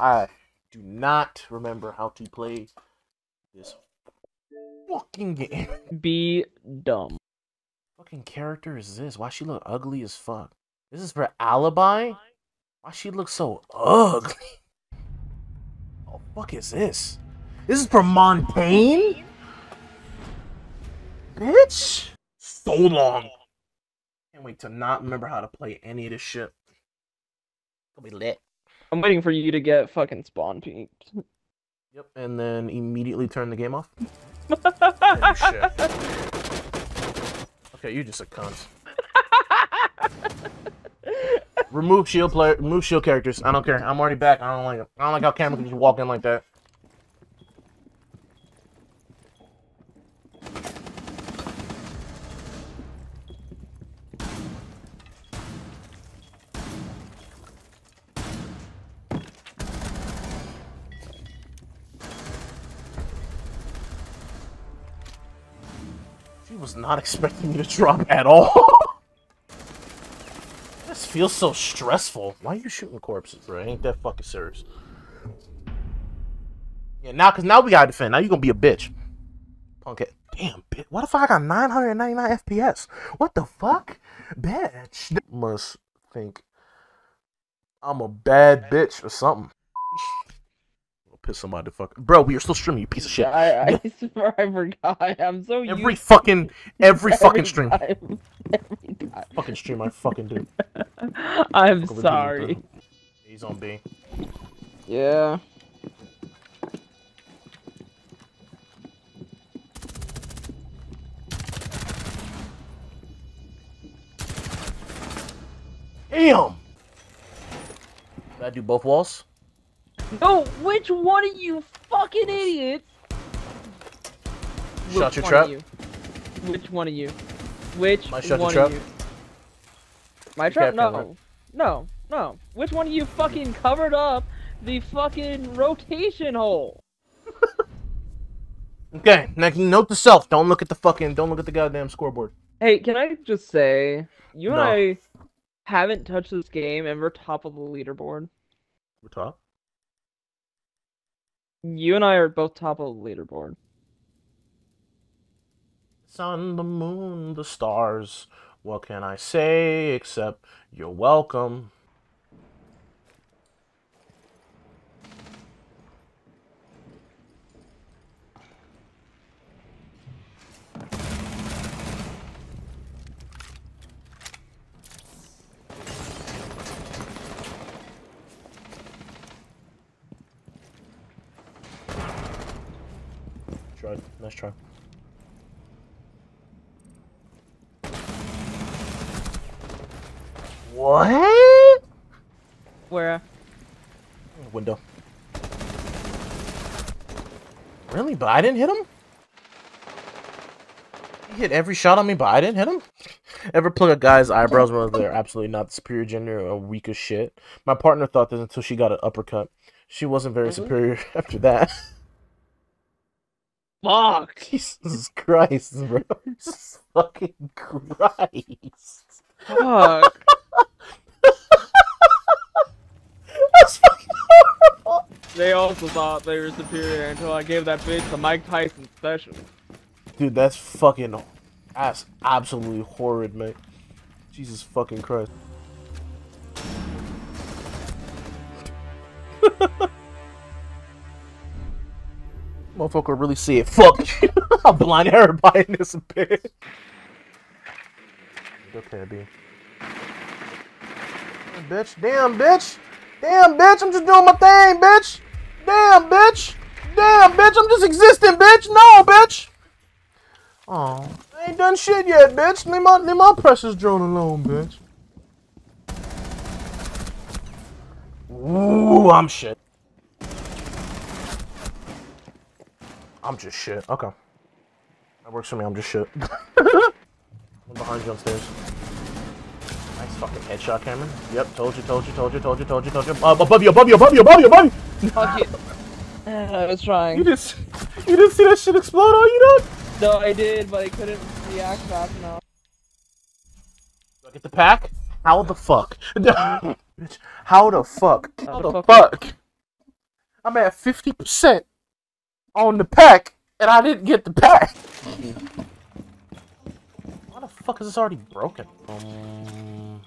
I do not remember how to play this fucking game. Be dumb. fucking character is this? Why she look ugly as fuck? This is for Alibi? Why she look so ugly? Oh fuck is this? This is for Montagne? Bitch! So long. Can't wait to not remember how to play any of this shit. Gonna be lit. I'm waiting for you to get fucking spawn peeked. Yep, and then immediately turn the game off. Oh, shit. Okay, you just a cunt. remove shield player, remove shield characters. I don't care. I'm already back. I don't like it. I don't like how camera can just walk in like that. Was not expecting me to drop at all. this feels so stressful. Why are you shooting corpses, bro? Ain't that fucking serious? Yeah, now, cause now we gotta defend. Now you gonna be a bitch. Punk it. Damn, bitch. What if I got 999 FPS? What the fuck? Bitch. Must think I'm a bad bitch or something. Piss somebody the fuck. Bro, we are still streaming, you piece of shit. I, I swear I forgot. I'm so Every fucking, every to fucking stream. time. Every time. Fucking stream, I fucking do. I'm sorry. He's on B. Yeah. Damn! Did I do both walls? No, which one of you fucking idiots? Shot Which your trap? you? Which one of you? Which My your one trap? of you? My trap? No. No, no. Which one of you fucking covered up the fucking rotation hole? Okay, now note to self, don't look at the fucking, don't look at the goddamn scoreboard. Hey, can I just say, you No. and I haven't touched this game and we're top of the leaderboard. We're top. You and I are both top of the leaderboard. Sun, the moon, the stars. What can I say except you're welcome? Try. Nice try. What? Where? Window. Really? But I didn't hit him? He hit every shot on me, but I didn't hit him? Ever plug a guy's eyebrows when they're absolutely not the superior gender or weak as shit? My partner thought this until she got an uppercut. She wasn't very Really? superior after that. Fuck! Jesus Christ, bro. Jesus fucking Christ. Fuck! That's fucking horrible. they also thought they were superior until I gave that bitch the Mike Tyson special. Dude, that's fucking. That's absolutely horrid, mate. Jesus fucking Christ. Motherfucker really see it. Fuck you. I'll blind everybody in this bitch. Okay, B. Damn, bitch. Damn, bitch. Damn, bitch. I'm just doing my thing, bitch. Damn, bitch. Damn, bitch. I'm just existing, bitch. No, bitch. Oh, I ain't done shit yet, bitch. Leave my, leave my precious drone alone, bitch. Ooh, I'm shit. I'm just shit. Okay. That works for me. I'm just shit. I'm behind you upstairs. Nice fucking headshot, Cameron. Yep, told you, told you, told you, told you, told you, told you. Uh, above you, above you, above you, above you, above you. Fuck you. I was trying. You just, you didn't see that shit explode on you, dog? No, I did, but I couldn't react fast enough. Do I get the pack? How the fuck? Bitch, how the fuck? How How the the fuck? I'm at 50% on the pack, and I didn't get the pack. Why the fuck is this already broken? Um,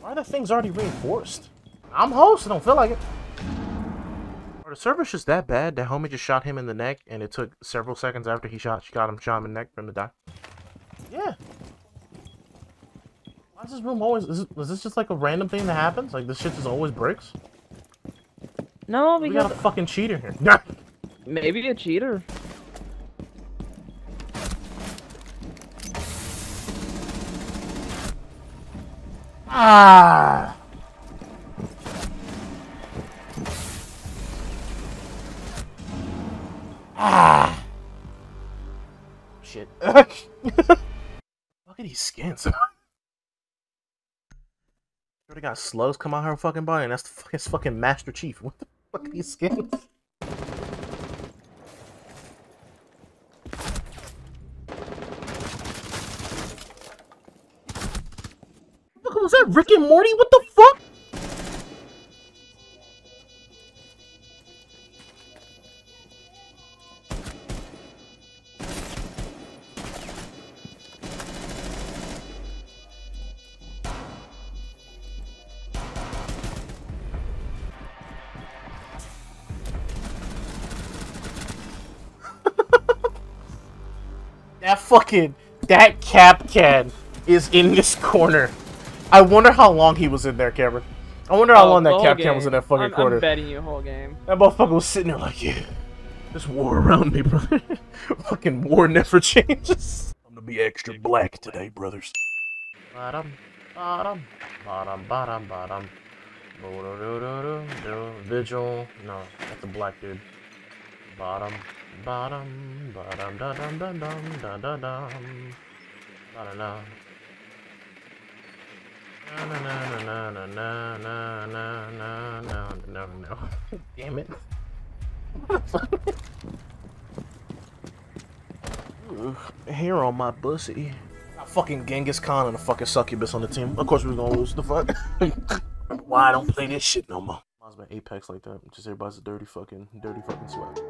why are the things already reinforced? I'm host, I don't feel like it. Are the servers just that bad that homie just shot him in the neck and it took several seconds after he shot she got him shot him in the neck for him to die? Yeah. Why is this room always is, it, is this just like a random thing that happens? Like this shit just always breaks? No, because... We got a fucking cheater here. maybe a cheater. ah! Ah! Shit. Look at these skins. Already got slugs come out her fucking body, and that's the fucking, fucking Master Chief. What the fuck are these skins? Look, was Rick and Morty? What the fuck? That fucking that Kapkan is in this corner. I wonder how long he was in there, Cameron. I wonder how Oh, long that the whole Kapkan was in that fucking I'm, corner. I'm betting you whole game. That motherfucker was sitting there like, yeah, this war around me, brother. fucking war never changes. I'm gonna be extra black today, brothers. Bottom, bottom, bottom, bottom, bottom. Vigil. No, that's a black dude. Bottom, bottom, bottom, da dum dum dum da da dum. Da da da. Na na na na na na na na na no no. Damn it. Hair on my pussy. Got fucking Genghis Khan and a fucking succubus on the team. Of course we was gonna lose the fuck. Why I don't play this shit no more? As well Apex like that. Just everybody's a dirty fucking, dirty fucking sweat.